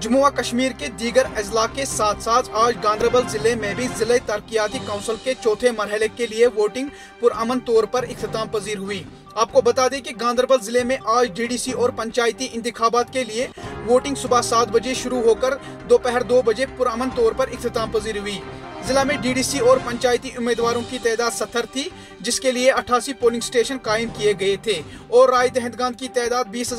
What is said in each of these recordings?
जम्मू और कश्मीर के दीगर अजला के साथ साथ आज गांधरबल ज़िले में भी ज़िले तरक्याती काउंसिल के चौथे मरहले के लिए वोटिंग पुरअमन तौर पर अख्ताम पजीर हुई। आपको बता दें कि गांधरबल ज़िले में आज डीडीसी और पंचायती इंतबात के लिए वोटिंग सुबह सात बजे शुरू होकर दोपहर दो बजे पुरअमन तौर पर अख्ताम पजीर हुई। जिला में डीडीसी और पंचायती उम्मीदवारों की तादाद सत्तर थी। जिसके लिए अट्ठासी पोलिंग स्टेशन कायम किए गए थे और राय दहदगान की तादाद बीस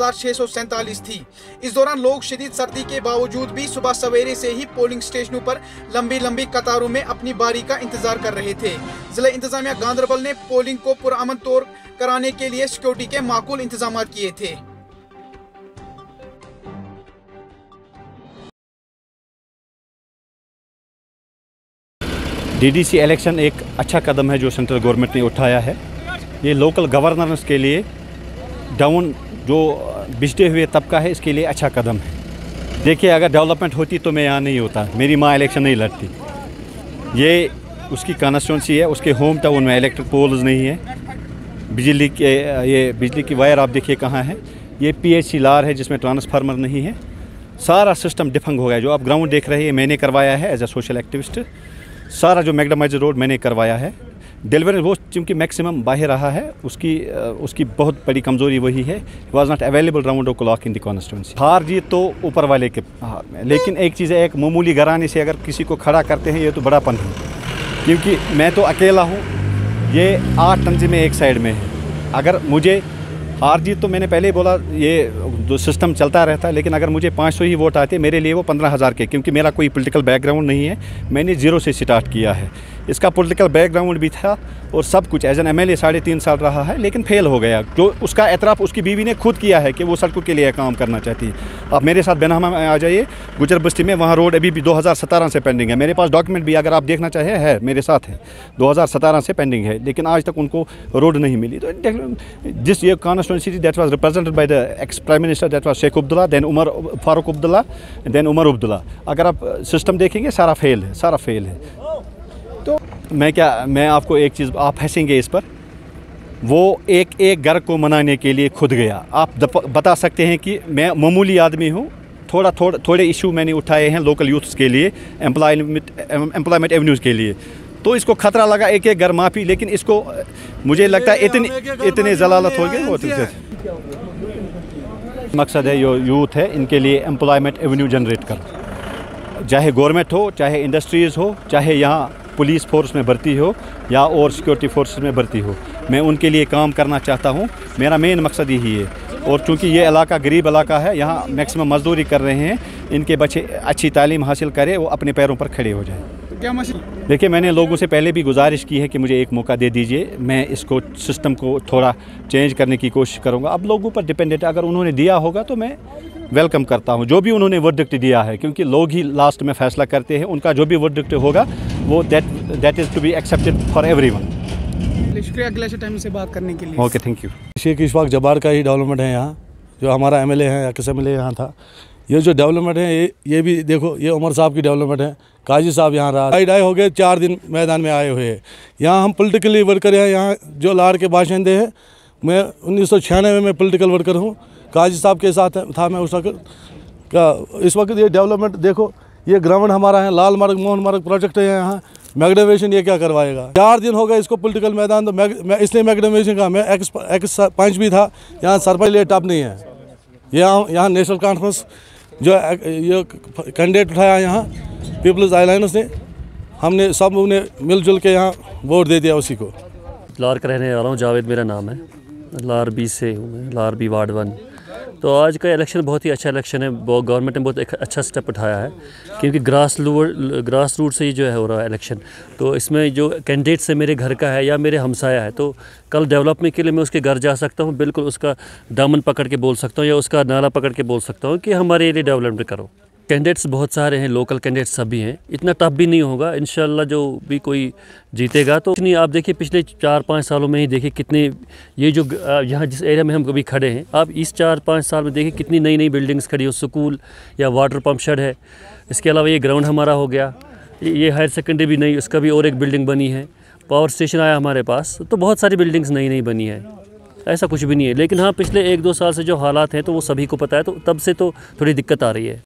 थी। इस दौरान लोग शदीद सर्दी के बावजूद भी सुबह सवेरे से ही पोलिंग स्टेशनों पर लंबी लंबी कतारों में अपनी बारी का इंतज़ार कर रहे थे। जिला इंतजामिया गांधरबल ने पोलिंग को पुरान तौर कराने के लिए सिक्योरिटी के माकूल इंतज़ाम किए थे। डीडीसी इलेक्शन एक अच्छा कदम है जो सेंट्रल गवर्नमेंट ने उठाया है। ये लोकल गवर्नर्स के लिए डाउन जो बिछड़े हुए तबका है, इसके लिए अच्छा कदम है। देखिए, अगर डेवलपमेंट होती तो मैं यहाँ नहीं होता। मेरी माँ इलेक्शन नहीं लड़ती। ये उसकी कॉन्स्टिट्यूंसी है, उसके होम टाउन में इलेक्ट्रिक पोल्स नहीं है। बिजली के, ये बिजली की वायर आप देखिए कहाँ है। ये पीएचसी लार है, जिसमें ट्रांसफार्मर नहीं है। सारा सिस्टम डिफंग हो गया जो आप ग्राउंड देख रहे हैं, मैंने करवाया है एज ए सोशल एक्टिविस्ट सारा जो मैगडामाइज रोड मैंने करवाया है डिलीवरी वो चूँकि मैक्सिमम बाहर रहा है, उसकी उसकी बहुत बड़ी कमज़ोरी वही है was not available round o'clock in the हार जीत तो ऊपर वाले के में लेकिन एक चीज़ है, एक मामूली घराने से अगर किसी को खड़ा करते हैं, ये तो बड़ापन है। क्योंकि मैं तो अकेला हूँ, ये आठ तंजीमें एक साइड में है। अगर मुझे हार जीत तो मैंने पहले ही बोला, ये, जो सिस्टम चलता रहता है, लेकिन अगर मुझे 500 ही वोट आते, मेरे लिए वो पंद्रह हज़ार के, क्योंकि मेरा कोई पॉलिटिकल बैकग्राउंड नहीं है, मैंने ज़ीरो से स्टार्ट किया है। इसका पॉलिटिकल बैकग्राउंड भी था और सब कुछ एज एन एम एल साढ़े तीन साल रहा है, लेकिन फेल हो गया। जो उसका एतराफ़ उसकी बीवी ने खुद किया है कि वो सड़कों के लिए काम करना चाहती है। आप मेरे साथ बेनहमा में आ जाइए। गुजर बस्ती में वहाँ रोड अभी भी दो से पेंडिंग है। मेरे पास डॉक्यूमेंट भी अगर आप देखना चाहें, है, मेरे साथ है। दो से पेंडिंग है, लेकिन आज तक उनको रोड नहीं मिली। तो जिस ये constituency that was represented by the ex prime minister that was Sheikh Abdullah then Omar Farooq Abdullah then Omar Abdullah अगर आप सिस्टम देखेंगे, सारा फेल है, सारा फेल है। तो मैं क्या मैं आपको एक चीज़ आप हंसेंगे इस पर। वो एक एक घर को मनाने के लिए खुद गया। आप बता सकते हैं कि मैं मामूली आदमी हूँ। थोड़ा थोड़ा थोड़े इशू मैंने उठाए हैं लोकल यूथ्स के लिए एम्प्लॉयमेंट एम्प्लॉयमेंट एवेन्यूज़ के लिए। तो इसको खतरा लगा एक एक घर माफ़ी लेकिन इसको मुझे लगता है इतनी इतने जलालत हो गए वो मकसद है जो यूथ है इनके लिए एम्प्लॉयमेंट एवेन्यू जनरेट कर चाहे गवर्नमेंट हो चाहे इंडस्ट्रीज़ हो चाहे यहाँ पुलिस फोर्स में भर्ती हो या और सिक्योरिटी फोर्स में भर्ती हो मैं उनके लिए काम करना चाहता हूँ। मेरा मेन मकसद यही है। और चूँकि ये इलाका गरीब इलाका है यहाँ मैक्सिमम मजदूरी कर रहे हैं इनके बच्चे अच्छी तालीम हासिल करें वो अपने पैरों पर खड़े हो जाएँ। क्या देखिए मैंने लोगों से पहले भी गुजारिश की है कि मुझे एक मौका दे दीजिए मैं इसको सिस्टम को थोड़ा चेंज करने की कोशिश करूँगा। अब लोगों पर डिपेंडेंट अगर उन्होंने दिया होगा तो मैं वेलकम करता हूँ। जो भी उन्होंने वर्डिक्ट दिया है क्योंकि लोग ही लास्ट में फैसला करते हैं उनका जो भी वर्डिक्ट होगा वो that that is to be accepted for everyone शुक्रिया अगले टाइम से बात करने के लिए। Okay thank you Sheikh Ishfaq Jabbar का ही डेवलपमेंट है यहाँ। जो हमारा एम एल ए है या किस एम एल ए यहाँ था। ये जो डेवलपमेंट है ये ये भी देखो ये उमर साहब की डेवलपमेंट है। काजी साहब यहाँ रहा। ढाई ढाई हो गए चार दिन मैदान में आए हुए हैं। यहाँ हम पोलिटिकली वर्कर हैं यहाँ जो लाड़ के बाशिंदे हैं। मैं उन्नीस सौ छियानवे में पोलिटिकल वर्कर हूँ। काजी साहब के साथ था मैं उस वक्त। का इस वक्त ये डेवलपमेंट देखो ये ग्राउंड हमारा है, लाल मार्ग, मोहन मार्ग प्रोजेक्ट है यहाँ। मैगडमेशन ये क्या करवाएगा? चार दिन हो गए इसको पॉलिटिकल मैदान तो मैं, इसलिए मैगडमेशन का मैं एक्स एक्स पंच भी था, यहाँ सरपंच लिए टप नहीं है। यहाँ यहाँ नेशनल कॉन्फ्रेंस जो, ये कैंडिडेट उठाया यहाँ पीपल्स आईलाइनर्स ने, हमने सबने मिलजुल के यहाँ वोट दे दिया उसी को। लार का रहने वाला हूँ, जावेद मेरा नाम है। लार बी से हूँ मैं, लार बी वार्ड वन। तो आज का इलेक्शन बहुत ही अच्छा इलेक्शन है। गवर्नमेंट ने बहुत अच्छा स्टेप उठाया है। क्योंकि ग्रास ग्रास रूट से ही जो है हो रहा है इलेक्शन तो इसमें जो कैंडिडेट्स है, मेरे घर का है या मेरे हमसाया है तो कल डेवलपमेंट के लिए मैं उसके घर जा सकता हूँ। बिल्कुल उसका दामन पकड़ के बोल सकता हूँ या उसका नाला पकड़ के बोल सकता हूँ कि हमारे लिए डेवलपमेंट करो। कैंडिडेट्स बहुत सारे हैं लोकल कैंडिडेट्स सभी हैं। इतना टफ भी नहीं होगा इन जो भी कोई जीतेगा तो नहीं आप देखिए पिछले चार पाँच सालों में ही देखिए कितने ये जो यहाँ जिस एरिया में हम कभी खड़े हैं, आप इस चार पाँच साल में देखिए कितनी नई नई बिल्डिंग्स खड़ी हो। स्कूल या वाटर पम्प शेड है, इसके अलावा ये ग्राउंड हमारा हो गया, ये हायर सेकेंडरी भी नई उसका भी और एक बिल्डिंग बनी है पावर स्टेशन आया हमारे पास तो बहुत सारी बिल्डिंग्स नई नई बनी है, ऐसा कुछ भी नहीं है। लेकिन हाँ पिछले एक दो साल से जो हालात हैं तो वो सभी को पता है तो तब से तो थोड़ी दिक्कत आ रही है।